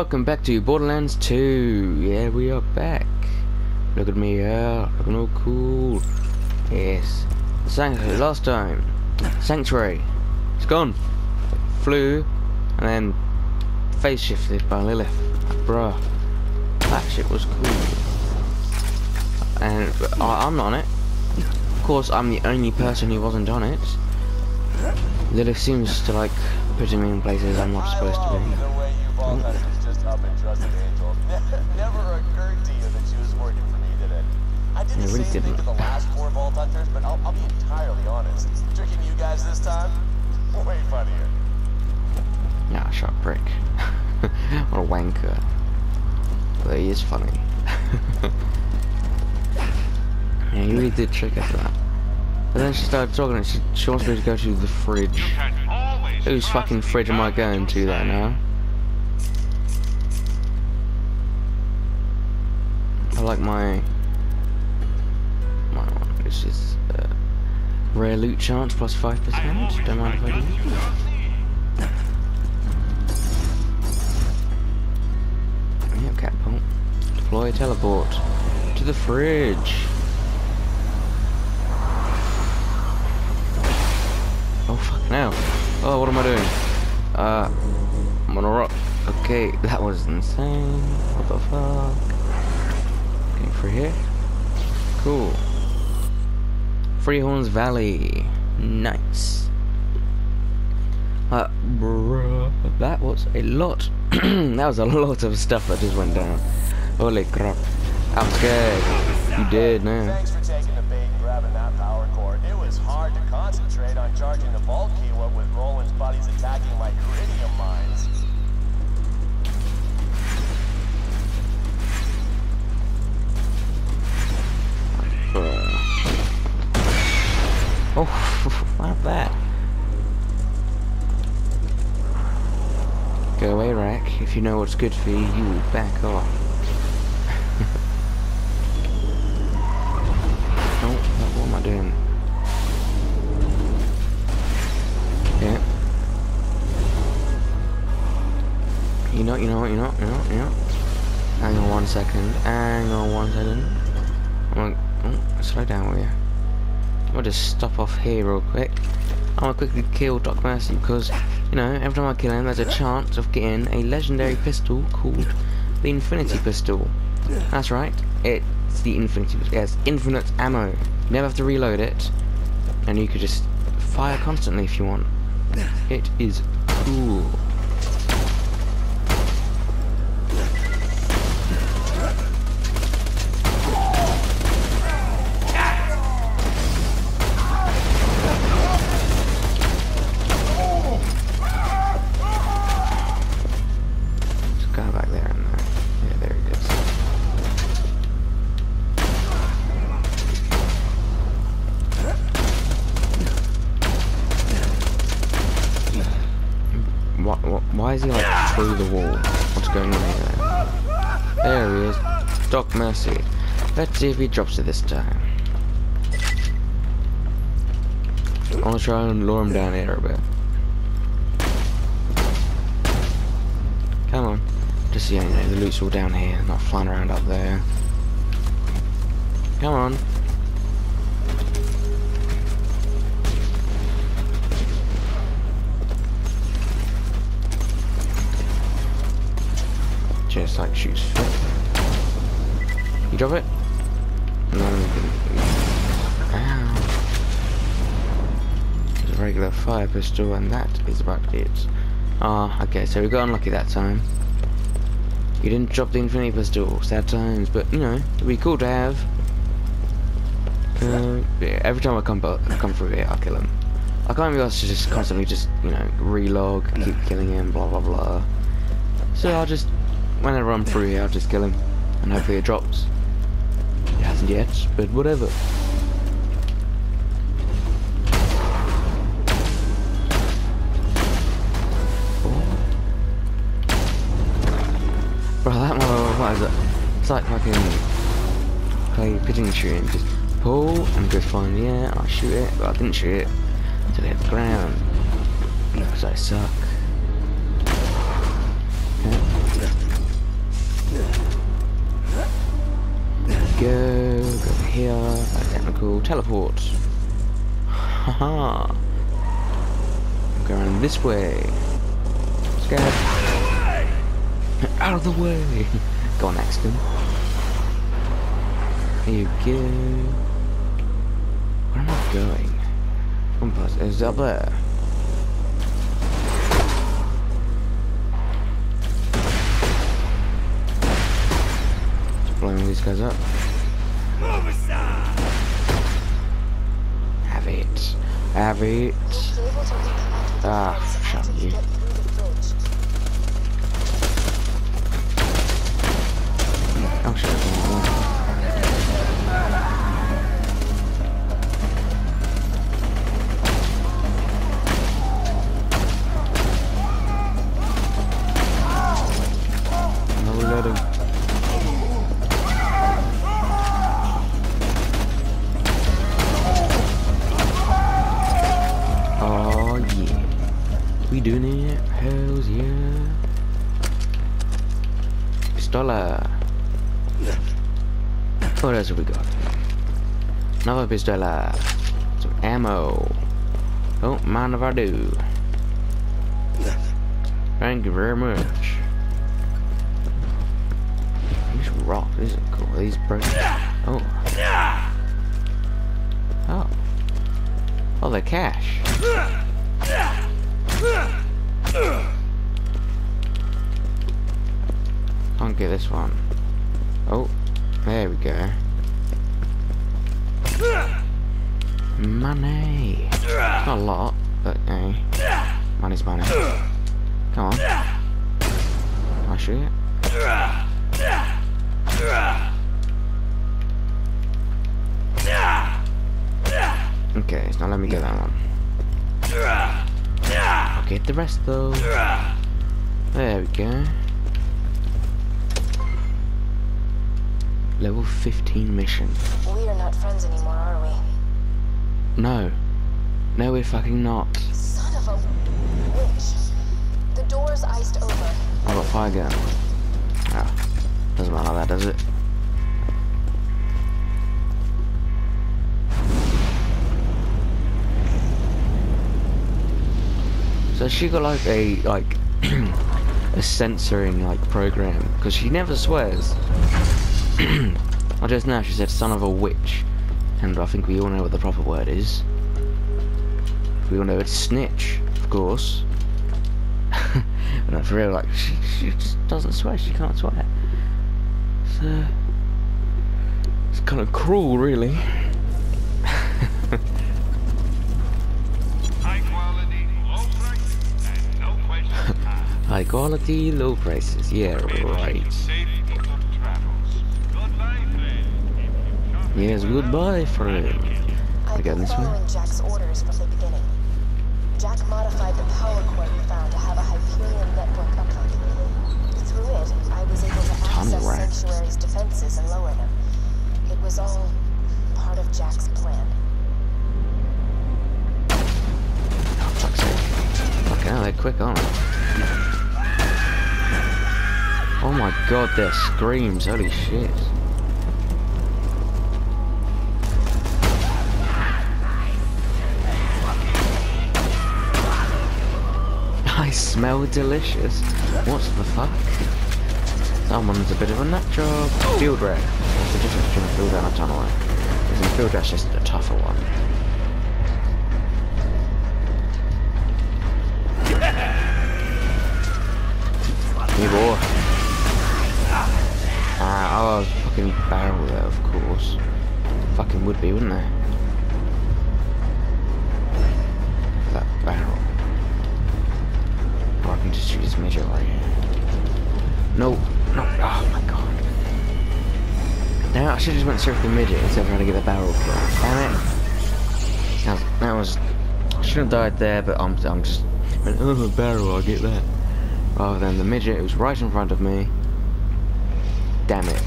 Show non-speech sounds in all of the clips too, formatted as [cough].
Welcome back to Borderlands 2. Yeah, we are back. Look at me, yeah. Looking all cool. Yes. Sanctuary, last time. Sanctuary. It's gone. Flew and then phase shifted by Lilith. Bruh. That shit was cool. And I, I'm not on it. Of course, I'm the only person who wasn't on it. Lilith seems to like putting me in places I'm not supposed to be. Trusted Angel. [laughs] Never occurred to you that she was working for me, did it? I did the really same thing didn't. to the last four vault hunters, but I'll, I'll be entirely honest. Tricking you guys this time, [laughs] way funnier. Yeah, shut up, prick. [laughs] what a wanker. But he is funny. yeah, he really did trick us that. But then she started talking and she, she wants me to go to the fridge. Whose fucking fridge am I going to that now? I like my... My one, which is... Uh, rare loot chance plus 5%. Don't mind if I do. Yep, catapult. Deploy a teleport to the fridge. Oh fuck now. Oh, what am I doing? Uh, I'm on a rock. Okay, that was insane. What the fuck? Getting free here. Cool. Three Horns Valley. Nice. Uh, bruh, that was a lot. [clears throat] that was a lot of stuff that just went down. Holy crap. I'm scared. You did now. Thanks for taking the bait and grabbing that power cord. It was hard to concentrate on charging the vault key with Roland's buddies attacking my iridium mines. Oh, [laughs] not that. Go away, Rakk. If you know what's good for you, you will back off. [laughs] oh, what am I doing? Yeah. You know, you know, you know, you know, you know. Hang on one second. Hang on one second. I'm gonna, oh, slow down, will you? I'll just stop off here real quick. I'm gonna quickly kill Doc Mercy because, you know, every time I kill him, there's a chance of getting a legendary pistol called the Infinity Pistol. That's right, it's the Infinity Pistol. It has infinite ammo. You never have to reload it, and you could just fire constantly if you want. It is cool. See if he drops it this time. I want to try and lure him down here a bit. Come on. Just so you know, the loot's all down here, not flying around up there. Come on. Just like shoots. You drop it? There's a regular fire pistol, and that is about it. Ah, okay, so we got unlucky that time. You didn't drop the infinity pistol, sad times, but you know, it'd be cool to have. Uh, yeah, every time I come come through here, I'll kill him. I can't be asked to just constantly just, you know, relog, keep killing him, blah blah blah. So I'll just, whenever I'm through here, I'll just kill him, and hopefully it drops yet, but whatever. Oh. Bro, that motherfucker! It's like fucking play pigeon shooting. Just pull and go find the air. I shoot it, but I didn't shoot it until it hit the ground. Because I suck. good here. Uh, technical teleport. Haha. I'm going this way. Scared. Out of the way. Go on, Axton. There you go. Where am I going? Compass is up there. Blowing these guys up. Have it. Have it. Ah, shut you. Oh shit. We doing it? Hells yeah. Pistola. What else have we got? Another pistola. Some ammo. Don't mind if I do. Thank you very much. These rocks, these are cool. These broken. Oh. Oh. Oh, they're cash. Can't get this one. Oh, there we go. Money. Not a lot, but hey, money's money. Come on. Can I shoot it? Okay, it's not letting me get that one. Get the rest though. There we go. Level 15 mission. We are not friends anymore, are we? No. No, we're fucking not. Son of a witch. The door's iced over. I got fire gun. Ah, doesn't matter that, does it? So she got like a like [clears throat] a censoring like program because she never swears. [clears throat] I just now she said son of a witch, and I think we all know what the proper word is. We all know it's snitch, of course. [laughs] no, for real, like she, she just doesn't swear. She can't swear. So it's kind of cruel, really. High quality, low prices. Yeah, right. Safety of travels. Goodbye, friend. Yes, goodbye, friend. I've got this one? Jack's orders from the beginning. Jack modified the power core we found to have a Hyperion network uplink. Through it, I was able to access. Sanctuary's defenses and lower them. It was all part of Jack's plan. Fuck's sake. Fucking hell, they're quick, aren't? Oh my god, their screams, holy shit. [laughs] I smell delicious. What the fuck? Someone's a bit of a job. Field red. What's the difference between a field red and a tunnel red? Because a field red's just a tougher one. Hey boy. Oh, fucking barrel there, of course. Fucking would be, wouldn't there? That barrel. Or I can just use midget right here. No, no, oh my god. Now I should have just went straight for the midget instead of trying to get the barrel kill. Damn it. That was, that was I should have died there, but I'm, I'm just oh, the barrel, I'll get that. Rather than the midget, it was right in front of me. Damn it.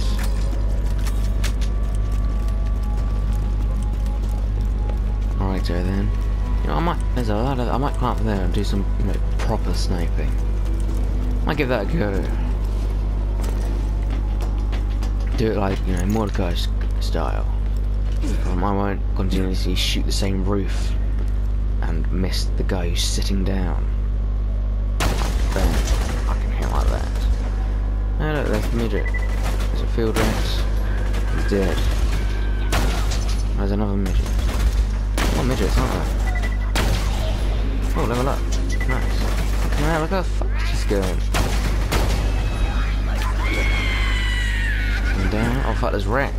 Alright, so then. You know, I might, there's a lot of, I might climb up there and do some, you know, proper sniping. Might give that a go. Do it like, you know, Mordecai style. I won't continuously shoot the same roof and miss the guy who's sitting down. Then I can hit like that. Oh look, there's midget. Field rex. He's dead. There's another midget. More midgets, aren't there? Oh, level up. Nice. Fucking hell, look how fast she's going. And down. Oh fuck, there's Rex.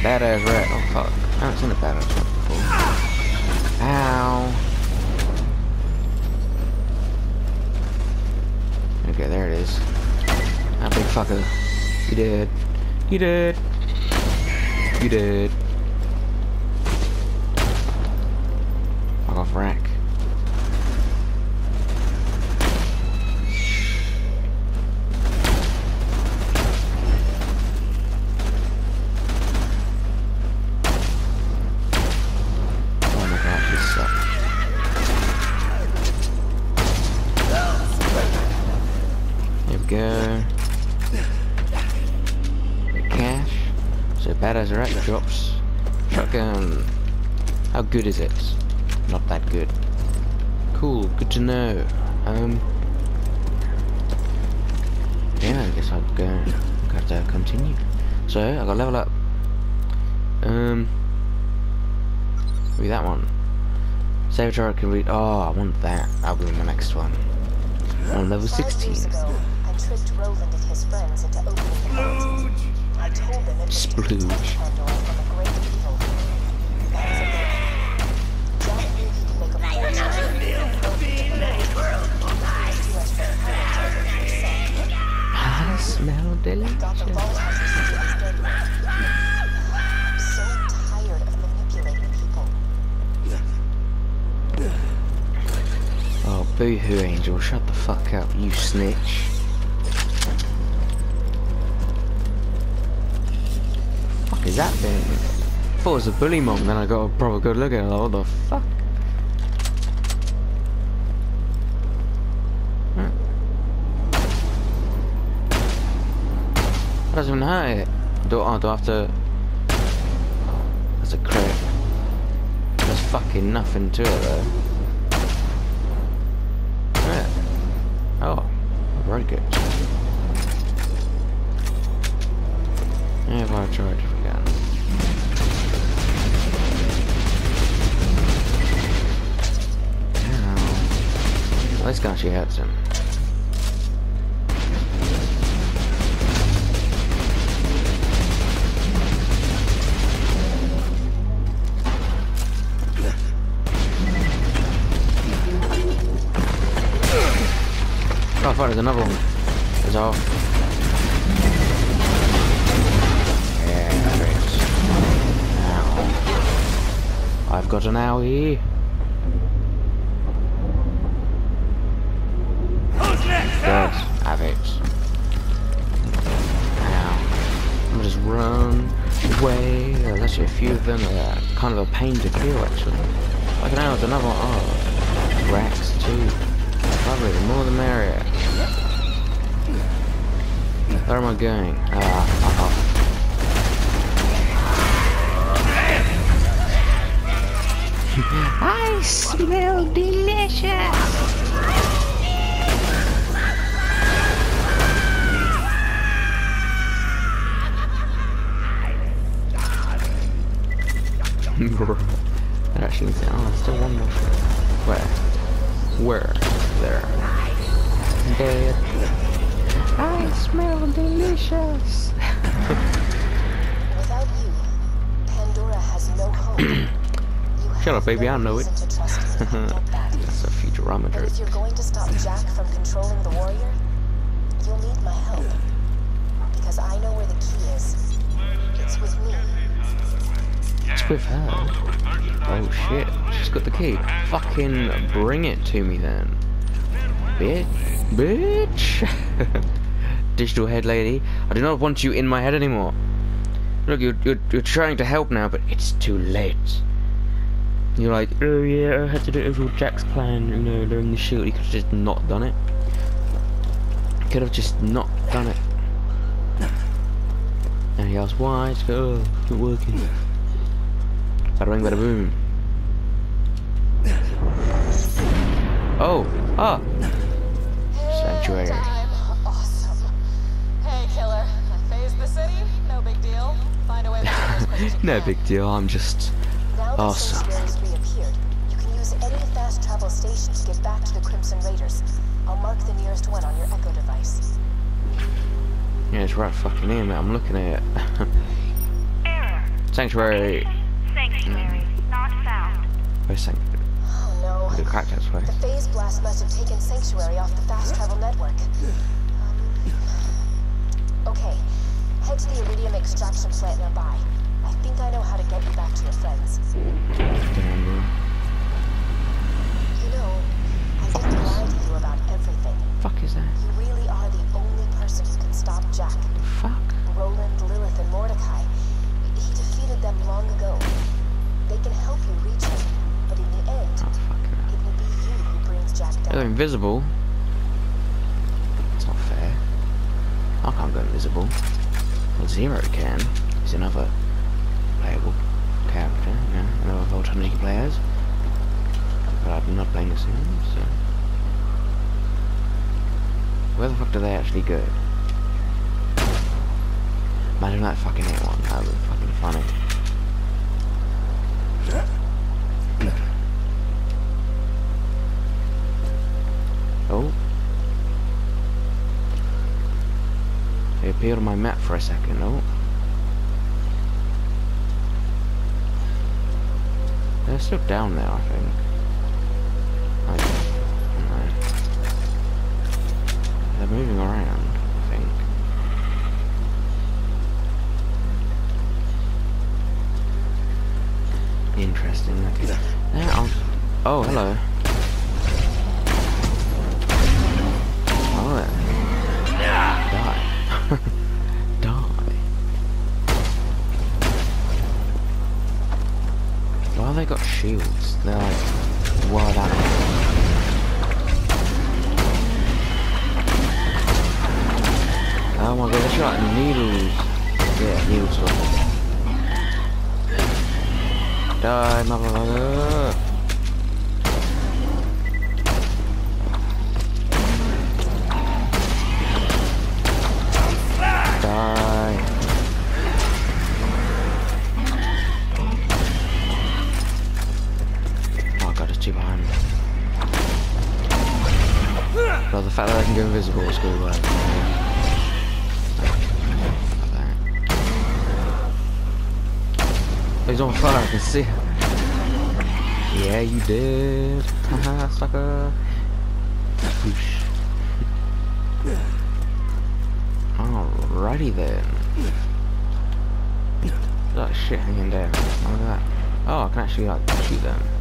Badass Rex. Oh fuck. I haven't seen a badass Rex before. Ow. Okay, there it is. That big fucker. You dead. You did. You dead. Good is it? Not that good. Cool, good to know. Um. Yeah, I guess I'll go. Got to continue. So I got level up. Um. Maybe that one. Saboteur can read. Oh, I want that. That'll be my next one. On level 16. years people. Oh, boo-hoo, Angel. Shut the fuck up, you snitch. Fuck is that thing? thought it was a bullymong, then I got a proper good look at it. What the fuck? Even hurt it. Do, oh, do I have to... That's a crit. There's fucking nothing to it though. Yeah. Oh, very good. Yeah, if I tried again. Ow. This guy actually hurts him. Fuck, there's another one. There's off. Yeah. I've got an owie. Good. Have it. Ow. I'm just run away. There's actually a few of them. They're kind of a pain to kill, actually. Like now, there's another one. Oh, Rex too. Lovely, the more the merrier. Where am I going? Ah, fuck off. I smell delicious! That actually sounds. Oh, still one more. Where? Where? There. Dead. I smell delicious. Without you, Pandora has no hope. [clears throat] Shut up, baby, no I know it. reason to trust me. I get that. That's a Futurama joke. if you're going to stop Jack from controlling the warrior, you'll need my help. Because I know where the key is. It's with me. It's with her. Oh shit, she's got the key. Fucking bring it to me then. Bitch. Bitch. [laughs] Digital head lady, I do not want you in my head anymore. Look, you're, you're, you're trying to help now, but it's too late. You're like, oh yeah, I had to do it with Jack's plan, you know, during the shoot. He could have just not done it. Could have just not done it. And he asked why, it's go, oh, it's not working. Bada bing, bada boom. Oh, ah, Sanctuary. No big deal. I'm just Now Awesome. You can use any fast travel station to get back to the Crimson Raiders. I'll mark the nearest one on your Echo device. yeah, it's right fucking here, mate. I'm looking at it. [laughs] Error. Sanctuary. Sanctuary. Not found. Where's Sanctuary? Oh The no. cracked way. The phase blast must have taken Sanctuary off the fast travel network. Um, okay. Head to the iridium extraction plant nearby. I think I know how to get you back to your friends. Damn, bro. You know, I didn't lie to you about everything. Fuck is that? You really are the only person who can stop Jack. Fuck. Roland, Lilith, and Mordecai. He defeated them long ago. They can help you reach him, but in the end, Oh, hell. it will be you who brings Jack They're invisible. It's not fair. I can't go invisible. Well, Zero can. He's another playable character, you know, another alternative players. But I'm not playing as him, so. Where the fuck do they actually go? Imagine that fucking hit one. That be fucking funny. [clears throat] Oh. They appeared on my map for a second. Oh. They're still down there, I think. They're moving around, I think. Interesting. Yeah, I'll... Oh, hello. Oh, Die. Die. They got shields? They're like wild animals. Oh my god, they shot needles. Yeah, needles. Die, motherfucker. That invisible is good work. He's on fire, I can see it. Yeah, you did. Haha, [laughs] sucker. Alrighty then. There's like shit hanging down. Look at that. Oh, I can actually like shoot them.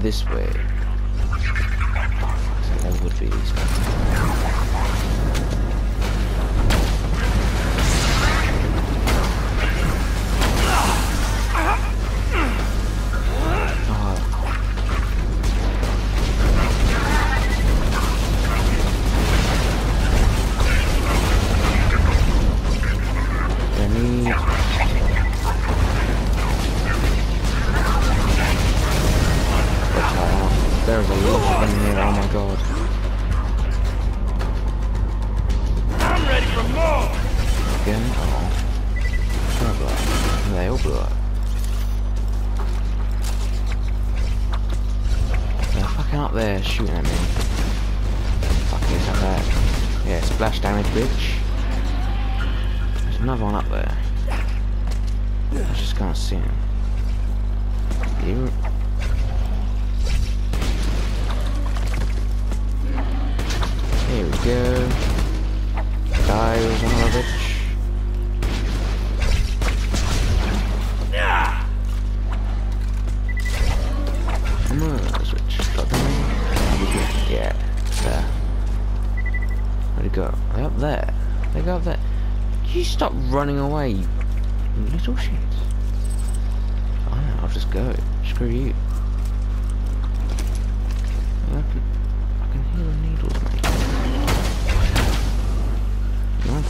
This way. That would be There's a lot in here Oh my god. I'm ready for more! Again? Oh. Shut up. They all blew up. They're fucking up there shooting at me. Fuck is that there? Yeah, splash damage, bitch. There's another one up there. I just can't see him. You. Go. Die with another bitch. I'm gonna switch. Yeah, there. Where'd it go? They up there. They go up there. You stop running away, you little shit? Fine, I'll just go. Screw you.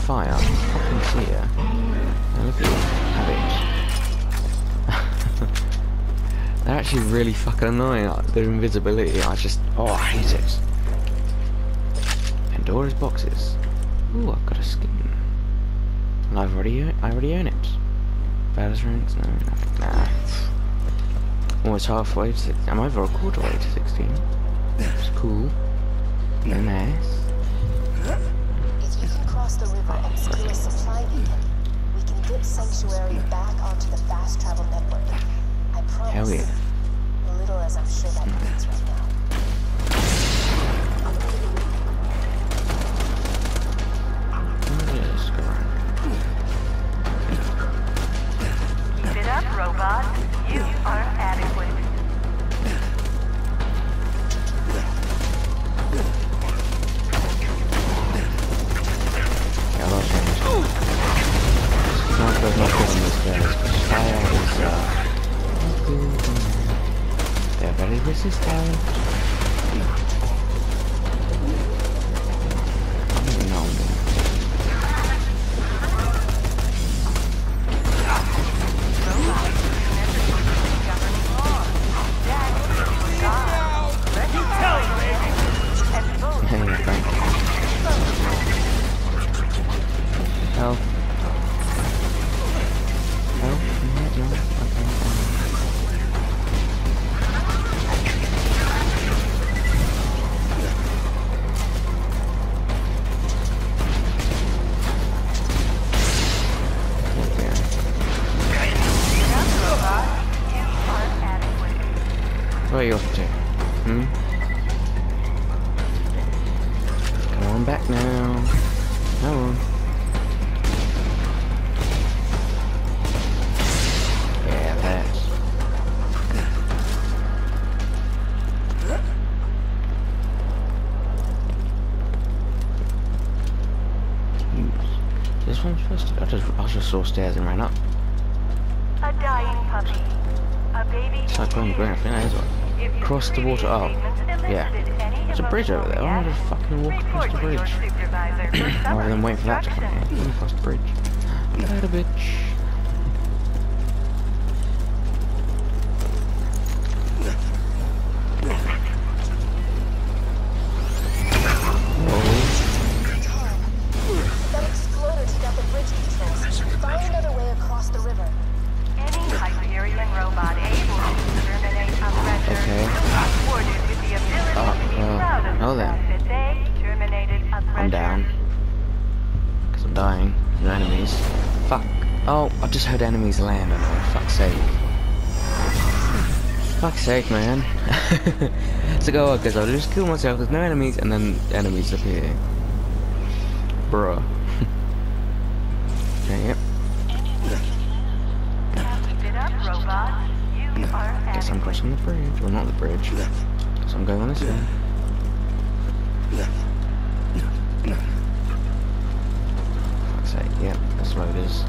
Fire. Fucking see. Now look at. Have. [laughs] They're actually really fucking annoying. Their invisibility. I just, oh, I hate it. Pandora's boxes. Ooh, I've got a skin. And I've already, I already own it. Badass ranks? No, nothing. Nah. Almost halfway to 16. I'm over a quarter way to 16. That's cool. No nice. If you can cross the river and secure a supply beacon, we can get Sanctuary back onto the fast travel network. I promise. Hell yeah. Little as I'm sure that means right now. Baby. Cyclone Green, I think that is one. Cross the water up. Yeah. There's a bridge over there. Why don't I just fucking walk across the bridge? [coughs] Rather than wait for that to come here. Let me cross the bridge. Later, bitch. Oh, enemies land on me. Fuck's sake. Fuck's sake, man. [laughs] so go on, because I'll just kill myself. There's no enemies, and then enemies appear. Bruh. [laughs] okay, yep. It up, robot. You are Guess I'm crossing the bridge. Well, not the bridge. Guess I'm going on this way. Fuck's sake, yep, that's loaders.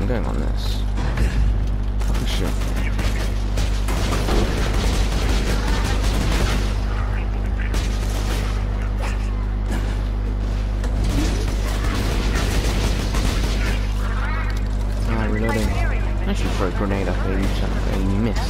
I'm going on this. Shit. Ah, reloading. I should throw a grenade up here, you son of a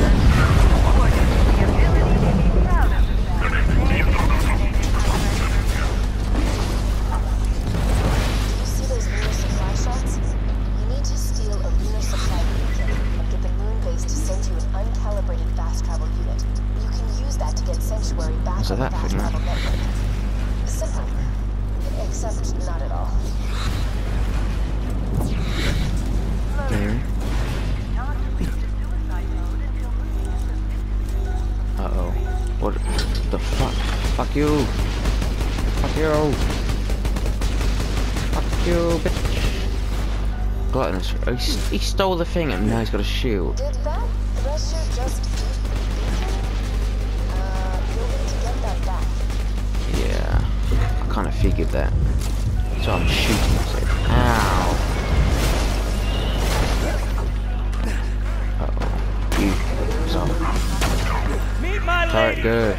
Sanctuary back So on the moon base to send you an uncalibrated fast travel unit. You can use that to get Sanctuary back in the fast thing, travel network. Simple. Except fuck? Fuck you! Fuck you! Fuck you, bitch! Gluttonous. Oh, he, he stole the thing and now he's got a shield. Did that Thresher just eat the? Uh, you'll need to get that back. Yeah. I kind of figured that. So I'm shooting myself. Ow! Uh oh. You. So. Meet my Alright, lady. good.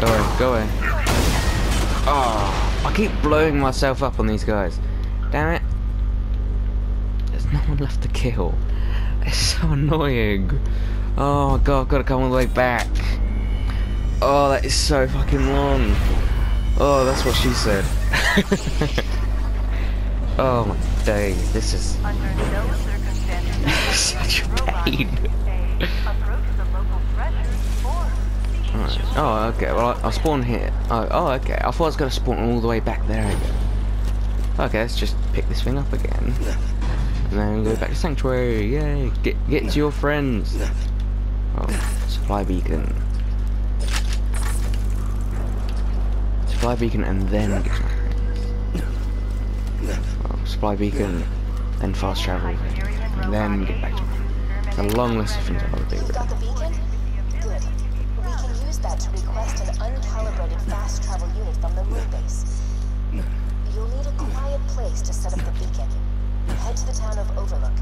Go away, go away. Oh, I keep blowing myself up on these guys. Damn it. There's no one left to kill. [laughs] It's so annoying. Oh my god, I've got to come all the way back. Oh, that is so fucking long. Oh, that's what she said. [laughs] oh my day, this is Under no circumstances [laughs] such a pain. A. Approach the local threshers Oh, okay. Well, I'll spawn here. Oh, oh, okay. I thought I was going to spawn all the way back there again. Okay, let's just pick this thing up again. And then go back to Sanctuary. Yay. Get, get to your friends. Oh, supply beacon. Supply beacon and then get to my friends. Oh, supply beacon, then fast travel, and then get back to my friends. It's a long list of things I've got to do. Use that to request an uncalibrated fast travel unit from the moon base. You'll need a quiet place to set up the beacon. Head to the town of Overlook.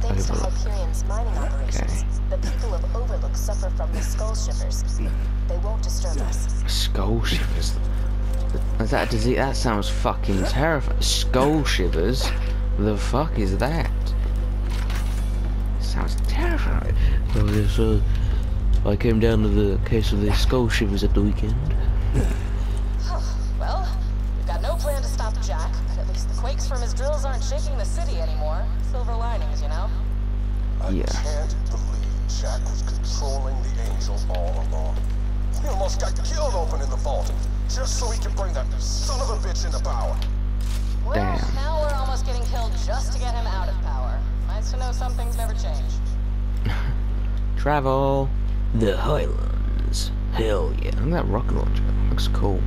Thanks Overlook. to Hyperion's mining operations, the people of Overlook suffer from the skull shivers. They won't disturb us. Skull shivers. Is that a disease? That sounds fucking terrifying. Skull shivers? The fuck is that? Sounds terrifying. Uh, Yes, I came down to the case of the skull shivers at the weekend. Well, we've got no plan to stop Jack, but at least the quakes from his drills aren't shaking the city anymore. Silver linings, you know? I Yeah. can't believe Jack was controlling the angel all along. He almost got killed opening the vault, just so he could bring that son of a bitch into power. Well, Damn. now we're almost getting killed just to get him out of power. Nice to know some things never change. [laughs] Travel. The Highlands. Hell yeah. Look at that rocket launcher. Looks cool.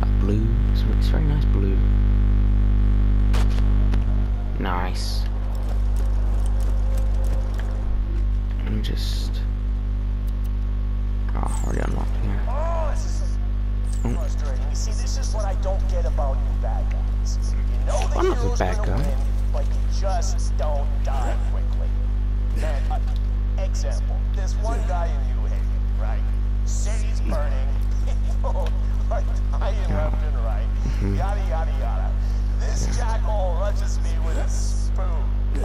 That blue. It's, it's very nice blue. Nice. I'm just. Oh, already unlocked here. Oh, this is frustrating. You see, this is what I don't get about you bad guys. You know the I'm not the bad guy. win, but you just don't die quickly. Man, uh, example, this one guy in New Haven, right? City's burning, [laughs] people are dying left and right, Mm-hmm. yada yada yada. This jackhole lunges me with a spoon. [laughs]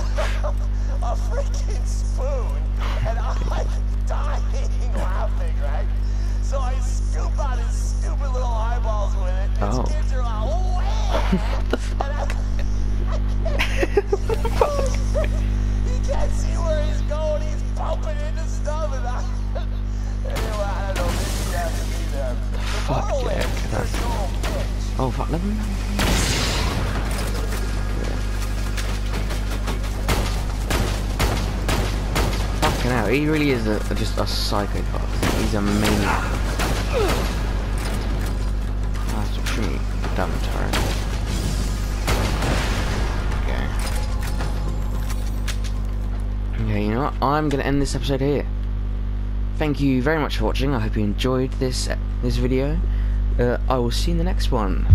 a freaking spoon. And I'm like dying [laughs] laughing, right? So I scoop out his stupid little eyeballs with it. And Oh. kids are like, oh, and I, Fucking hell, he really is a, just a psychopath. He's a maniac. That's a pretty dumb turret. Okay. Okay, you know what? I'm gonna end this episode here. Thank you very much for watching. I hope you enjoyed this this video. Uh, I will see you in the next one.